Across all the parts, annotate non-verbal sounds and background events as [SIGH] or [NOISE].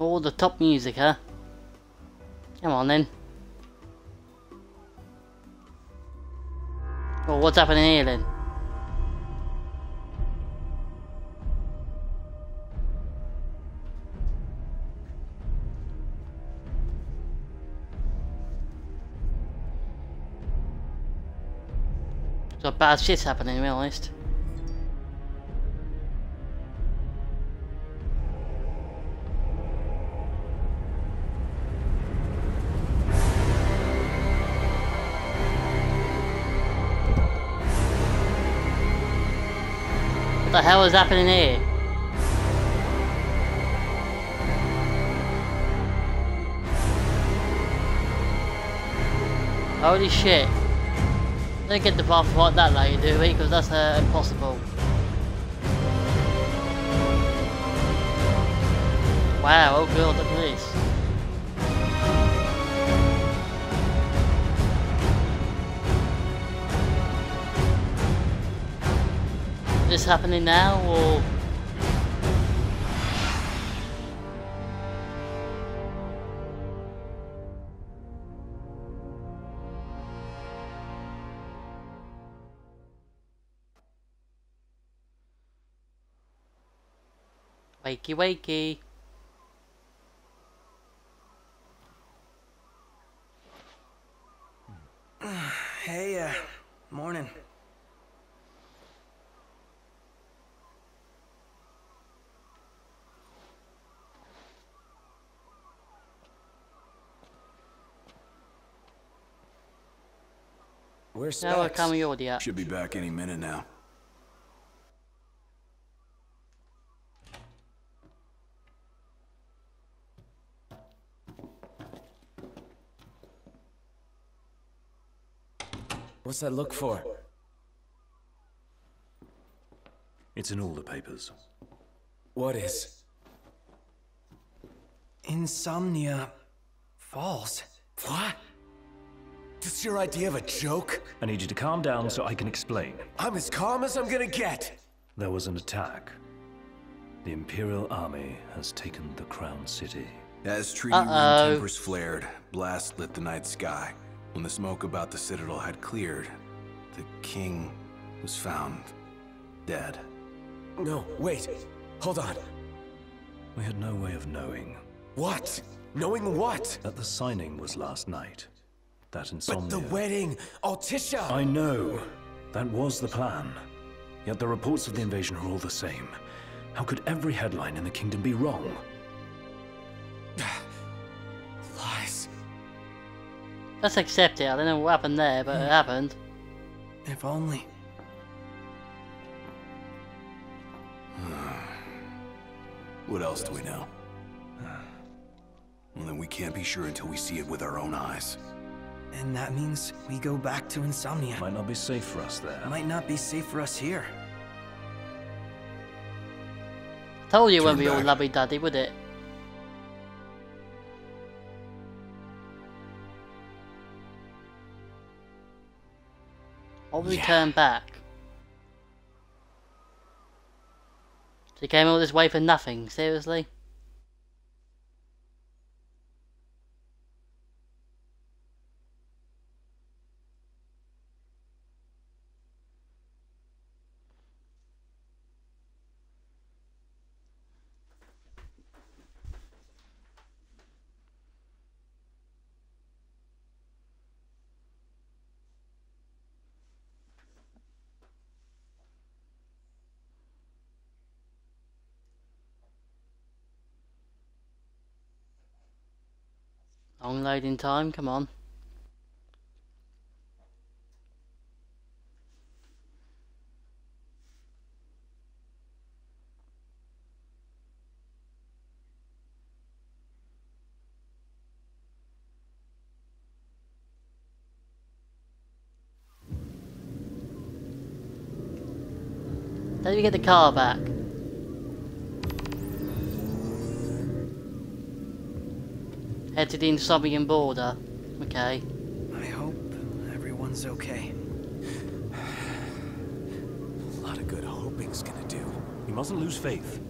All the top music, huh? Come on then. Oh, what's happening here then? So bad shit's happening, to be honest. What the hell is happening here? Holy shit. Don't get the bath like that late, do we? Because that's uh, impossible. Wow, oh god, look at this. This happening now, or...? Wakey wakey. Hey, uh, morning. Where's Now we're Specs? coming your dear. Should be back any minute now. What's that look for? It's in all the papers. What is? Insomnia Falls. What? This your idea of a joke? I need you to calm down so I can explain. I'm as calm as I'm gonna get. There was an attack. The Imperial Army has taken the Crown City. As treaty room Uh-oh. timbers flared, blast lit the night sky. When the smoke about the citadel had cleared, the king was found dead. No, wait. Hold on. We had no way of knowing What? Knowing what? that the signing was last night. That But the wedding, Altissia! I know. That was the plan. Yet the reports of the invasion are all the same. How could every headline in the kingdom be wrong? [SIGHS] Lies. Let's accept it. I don't know what happened there, but it hmm. happened. If only. [SIGHS] What else do we know? [SIGHS] Well, then we can't be sure until we see it with our own eyes. And that means we go back to Insomnia. Might not be safe for us there. Might not be safe for us here. Told you it wouldn't Turn be all lovey dovey, would it? What would we Yeah. turn back? So you came all this way for nothing, seriously? Long loading time, come on. Do we get the car back? Head to the Insomnian border. Okay. I hope everyone's okay. [SIGHS] A lot of good hoping's gonna do. You mustn't lose faith.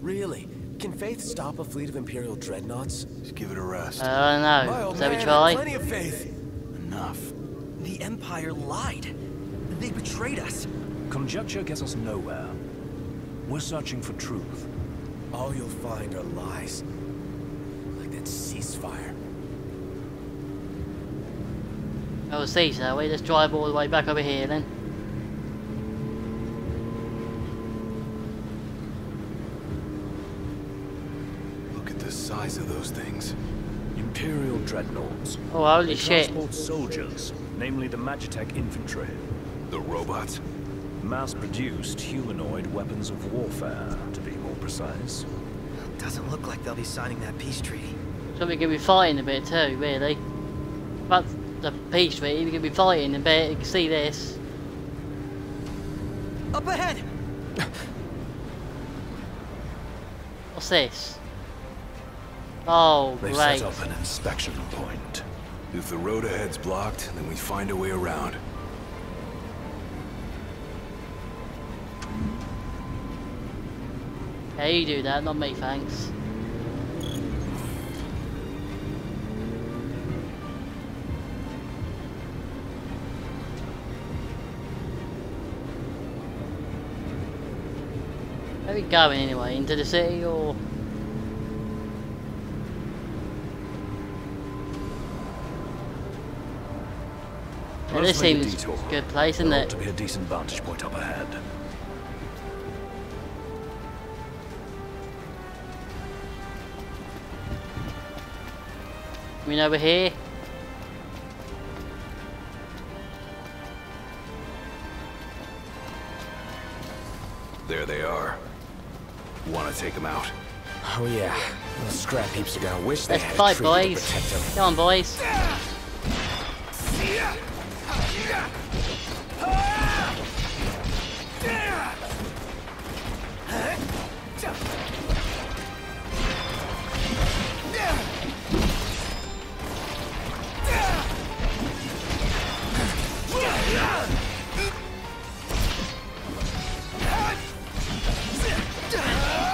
Really? Can Faith stop a fleet of Imperial dreadnoughts? Just give it a rest. Uh, I don't know. old Shall we try? Plenty of faith. Enough. The Empire lied. They betrayed us. Conjecture gets us nowhere. We're searching for truth. All you'll find are lies. Like that ceasefire. Oh, see, shall we? Let's drive all the way back over here then. Look at the size of those things. Imperial dreadnoughts. Oh, holy They shit. transport soldiers, namely the Magitek infantry. The robots? Mass-produced humanoid weapons of warfare, to be more precise. Doesn't look like they'll be signing that peace treaty. So we're going to be fighting a bit too, really. But the peace treaty, we're going to be fighting a bit. You can see this. Up ahead! What's this? Oh, They great. set up an inspection point. If the road ahead's blocked, then we find a way around. Yeah, you do that, not me, thanks. We going anyway? Into the city or? Let's this seems a good place, isn't There it? to be a decent vantage point up ahead. I mean over here. Want to take them out? Oh yeah. Those scrap heaps are gonna wish they Let's had fight, a to boys. protect them. Come on, boys.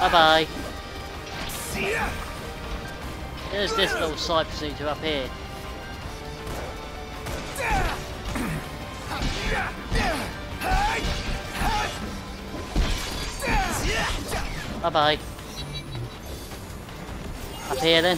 Bye bye. There's this little side procedure up here. Bye bye. Up here then.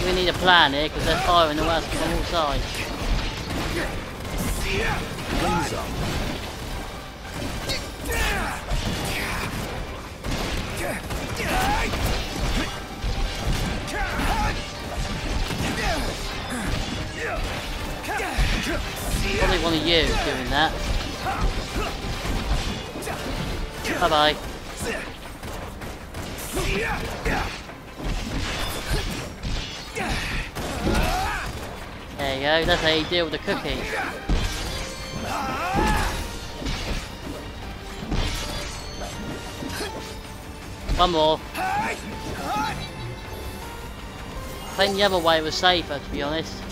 Think we need a plan here because they're firing at us from all sides. Probably one of you doing that. Bye bye. You go, that's how you deal with the cookie. One more. I think the other way was safer, to be honest.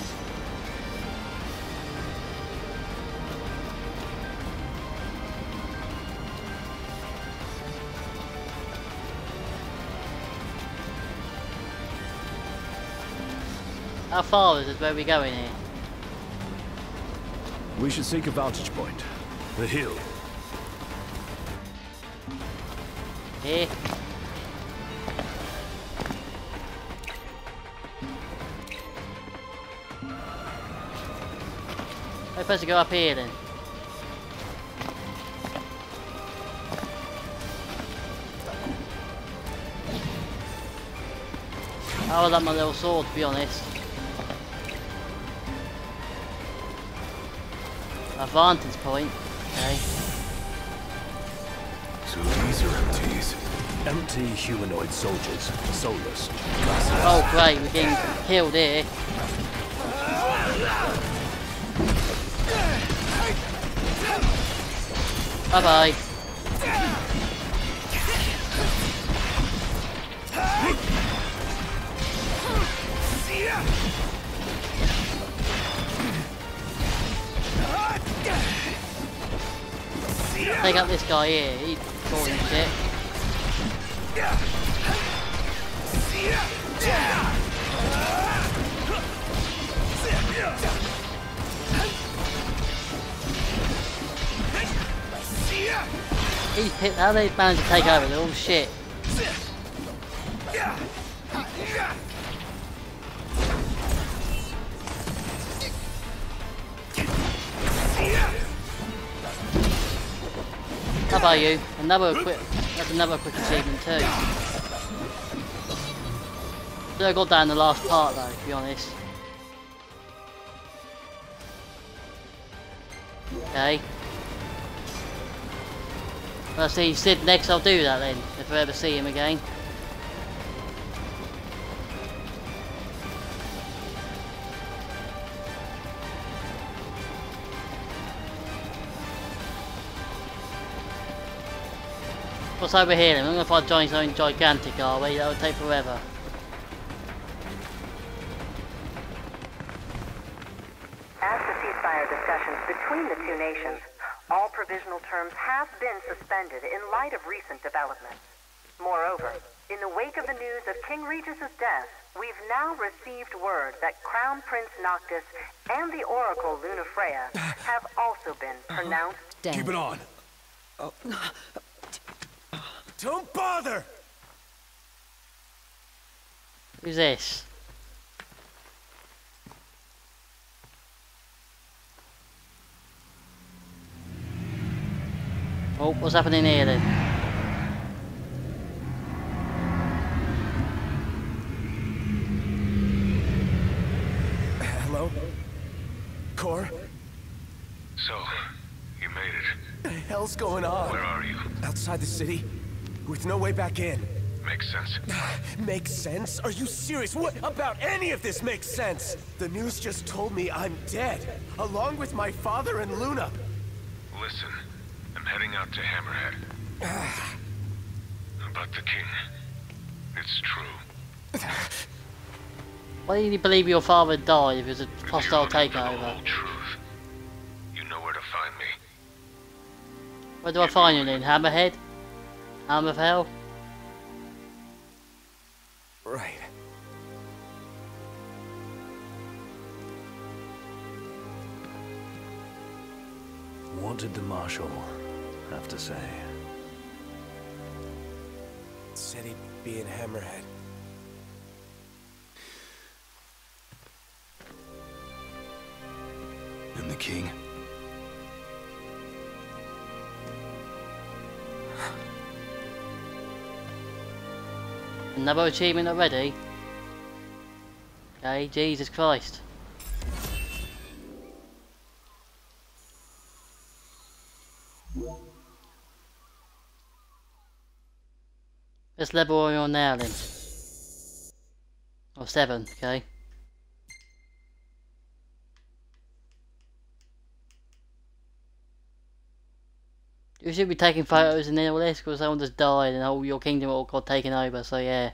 How far is it where we going here? We should seek a vantage point. The hill. Here? We're supposed to go up here then. I would like my little sword to be honest. A vantage point. Okay. So these are empties. Empty humanoid soldiers, soulless. Oh great, we're getting killed here. Bye bye. Take out this guy here, he's boring shit. He's hit, how they managed to take over, they're all shit. How about you? Another quick, that's another quick achievement too. Should have got down the last part though, to be honest. Okay. Well, see Cid next, I'll do that then, if I ever see him again. What's over here then? I'm gonna find Johnny's own gigantic, are we? That would take forever. As the ceasefire discussions between the two nations, all provisional terms have been suspended in light of recent developments. Moreover, in the wake of the news of King Regis's death, we've now received word that Crown Prince Noctis and the Oracle Lunafreya [SIGHS] have also been pronounced dead. Keep it on. Oh. Don't bother! Who's this? Oh, what's happening here then? Hello? Cor? So, you made it. The hell's going on? Where are you? Outside the city? With no way back in. Makes sense. [SIGHS] Makes sense? Are you serious? What about any of this makes sense? The news just told me I'm dead, along with my father and Luna. Listen, I'm heading out to Hammerhead. [SIGHS] About the king. It's true. Why didn't you believe your father died if it was a If hostile looking the takeover? truth, you know where to find me. Where do I find you then? Hammerhead? Arm of Hell? Right. What did the Marshal have to say? Said he'd be in Hammerhead. And the king? Another achievement already? Okay, Jesus Christ. Let's level on now then? Or seven, okay. You should be taking photos and then all this because someone just died and all your kingdom all got taken over, so yeah.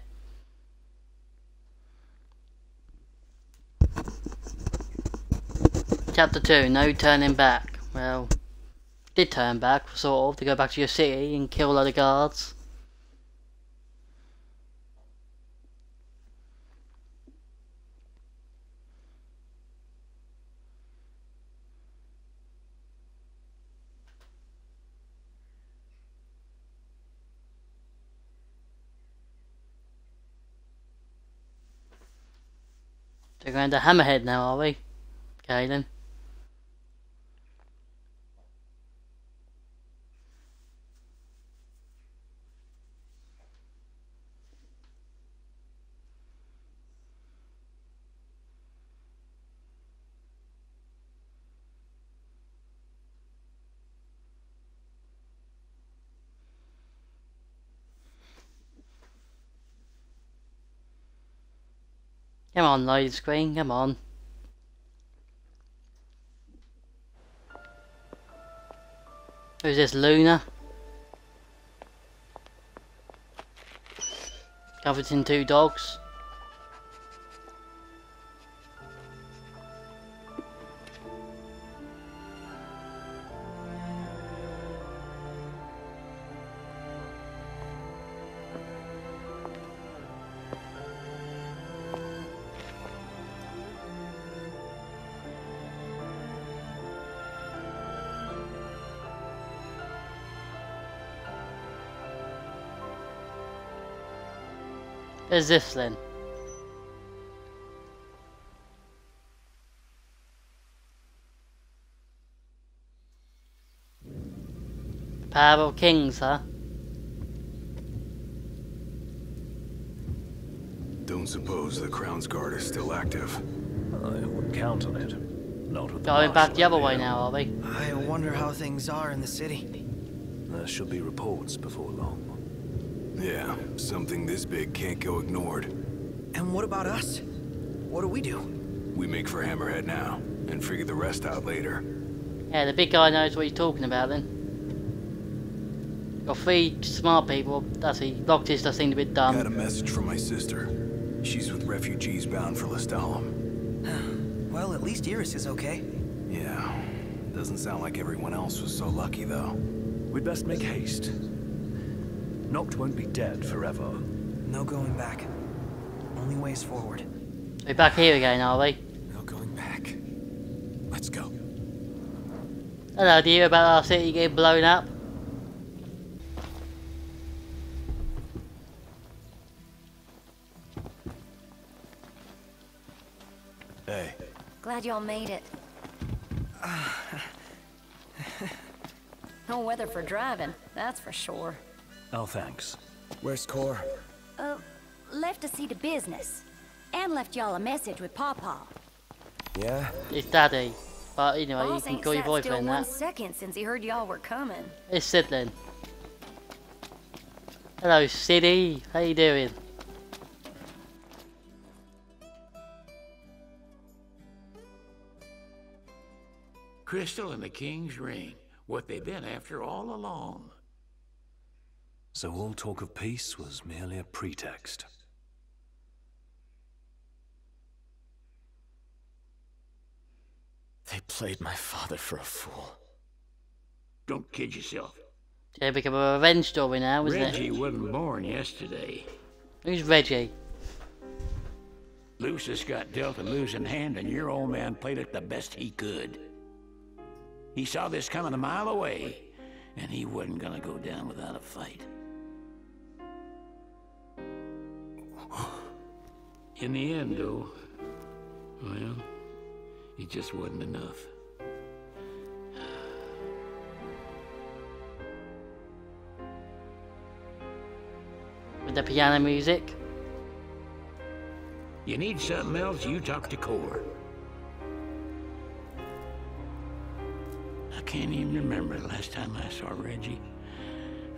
Chapter 2, no turning back. Well, did turn back, sort of, to go back to your city and kill a lot of guards. We're going to Hammerhead now, are we? Okay then. Come on, load screen, come on. Who's this, Luna? Covered in two dogs. There's this then. Power of Kings, huh? Don't suppose the Crownsguard is still active. I wouldn't count on it. Not with the Going back the other way now, are we? I wonder how things are in the city. There should be reports before long. Yeah, something this big can't go ignored. And what about us? What do we do? We make for Hammerhead now, and figure the rest out later. Yeah, the big guy knows what he's talking about then. Got three smart people. That's he. Noctis does seem a bit dumb. Got a message from my sister. She's with refugees bound for Lestallum. [SIGHS] Well, at least Iris is okay. Yeah, doesn't sound like everyone else was so lucky though. We'd best make haste. Noct won't be dead forever. No going back. Only ways forward. We're back here again, are we? No going back. Let's go. Hello, do you hear about our city getting blown up? Hey, Glad y'all made it. [SIGHS] no weather for driving, that's for sure. Oh, thanks. where's Cor? Uh, left to see to business. And left y'all a message with Pawpaw. Yeah? It's Daddy. But anyway, you Boss can ain't call your sat still boyfriend one that. second since he heard y'all were coming. It's Cid then. Hello, Siddy. How you doing? Crystal and the King's Ring. What they've been after all along. So all talk of peace was merely a pretext. They played my father for a fool. Don't kid yourself. Yeah, become a revenge story now, isn't Reggie it? wasn't born yesterday. Who's Reggie? Lucis got dealt a losing hand, and your old man played it the best he could. He saw this coming a mile away, and he wasn't gonna go down without a fight. In the end, though, well, it just wasn't enough. With the piano music? You need something else, you talk to Cor. I can't even remember the last time I saw Reggie.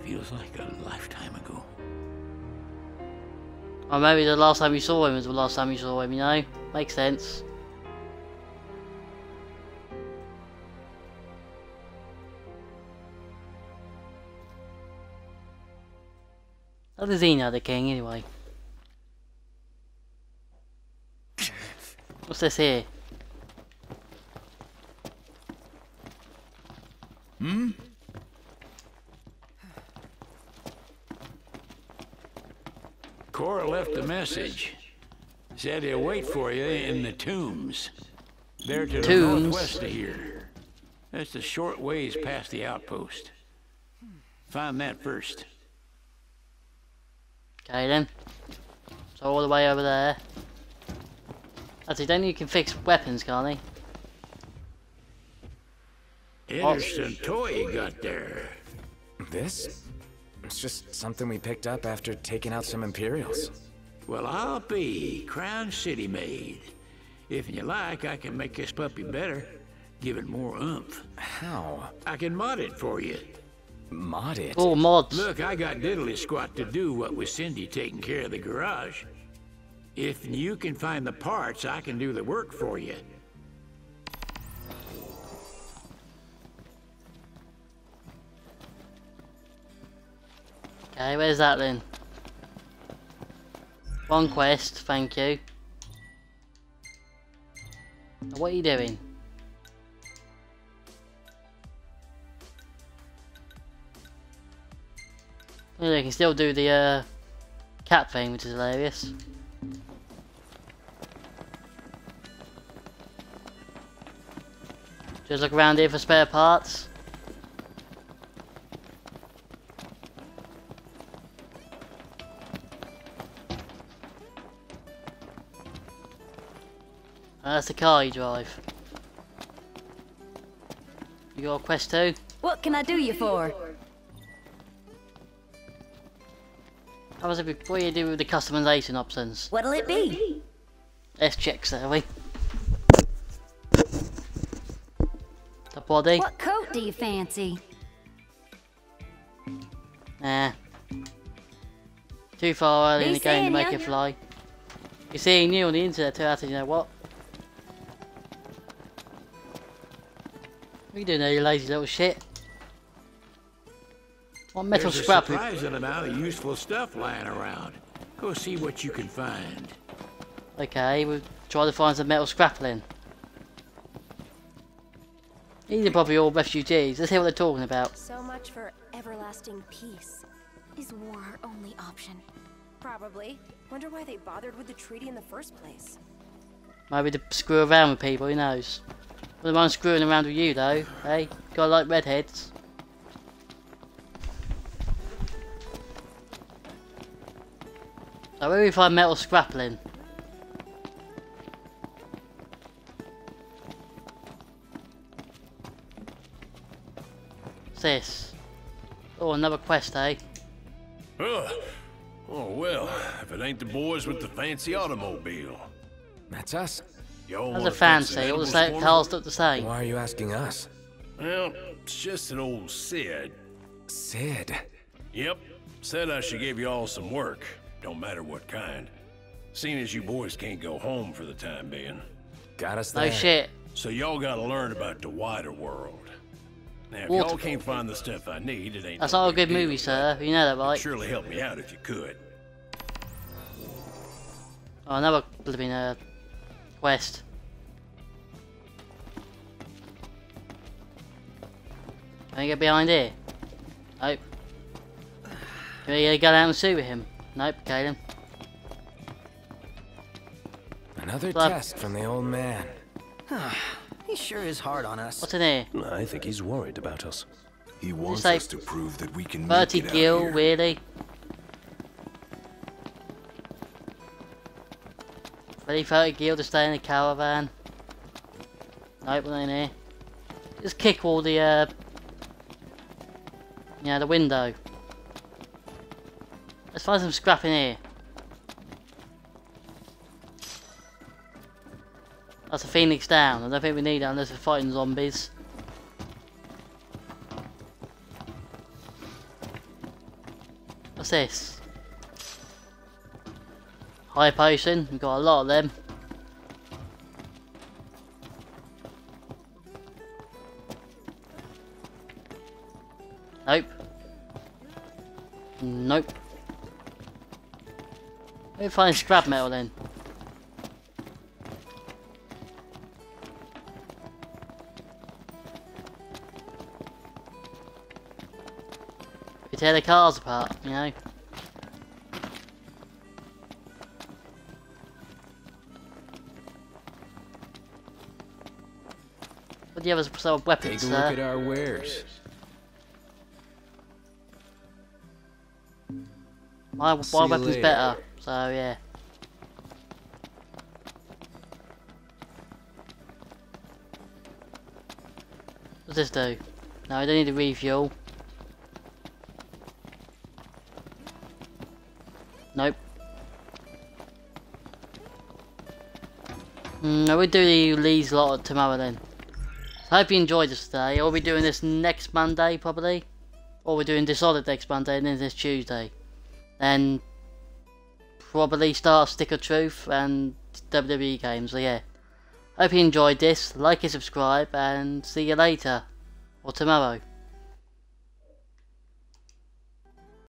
Feels like a lifetime ago. Or maybe the last time you saw him was the last time you saw him, you know? Makes sense. How does he know the king anyway? What's this here? Cora left a message. Said he'll wait for you in the tombs. They're to the Tombs? northwest of here. That's a short ways past the outpost. Find that first. Okay then. So all the way over there. Actually, then you can fix weapons, can't he? Interesting toy you got there. This? It's just something we picked up after taking out some Imperials. Well, I'll be Crown City made. If you like, I can make this puppy better. Give it more oomph. How? I can mod it for you. Mod it? Oh, mods. Look, I got diddly squat to do what with Cindy taking care of the garage. If you can find the parts, I can do the work for you. Okay, where's that then? One quest, thank you. What are you doing? Oh, you can still do the uh, cat thing, which is hilarious. Just look around here for spare parts. Uh, that's the car you drive. You got a quest too? What can I do you for? How was it? What do you do with the customization options? What'll it be? Let's check, shall we? The body? What coat do you fancy? Nah. Too far early in the game to make ya. it fly. You're seeing you on the internet too, after you know what? What are you doing there, you lazy little shit? What metal There's scrap? a surprising amount of useful stuff lying around. Go see what you can find. Okay, we'll try to find some metal scrappling. These are probably all refugees. Let's hear what they're talking about. So much for everlasting peace. Is war our only option? Probably. Wonder why they bothered with the treaty in the first place. Maybe to screw around with people, who knows? Well, the one screwing around with you though, hey? Gotta like redheads. So where do we find metal scrappling? What's this? Oh, another quest, eh? Ugh. Oh, well, if it ain't the boys with the fancy automobile. That's us. Y'all How's wanna a fix fancy? the All the animals same for me? cars look the same. Why are you asking us? Well, it's just an old Cid. Cid. Yep. Said I should give you all some work. Don't matter what kind. Seeing as you boys can't go home for the time being. Got us No there. shit. So y'all gotta learn about the wider world. Now, if y'all can't find the stuff I need, it ain't That's no not a good deal, movie, sir. You know that, but right? Surely help me out if you could. Oh, another blooming uh, quest. Can I get behind here? Nope. Can we uh, go down and see with him? Nope, okay then. Another Club. test from the old man. [SIGHS] He sure is hard on us. What's in here? I think he's worried about us. He wants say us to prove that we can Bertie make it Gill, out here. really? Ready 30 gear to stay in the caravan? Nope, not in here. Just kick all the, uh... Yeah, the window. Let's find some scrap in here. That's a phoenix down. I don't think we need that unless we're fighting zombies. What's this? High potion. We've got a lot of them. Nope. Nope. Let me find scrap metal then. We tear the cars apart, you know. Do you have of weapons, Take a look at our wares. My, my weapon's later. better, so yeah. What's this do? No, I don't need to refuel. Nope. Mm, I will do the Lee's lot tomorrow then. I hope you enjoyed this today. I'll be doing this next Monday probably. Or we're doing Dishonored next Monday and then this Tuesday. Then probably start Stick of Truth and WWE games. So yeah. Hope you enjoyed this. Like and subscribe and see you later. Or tomorrow.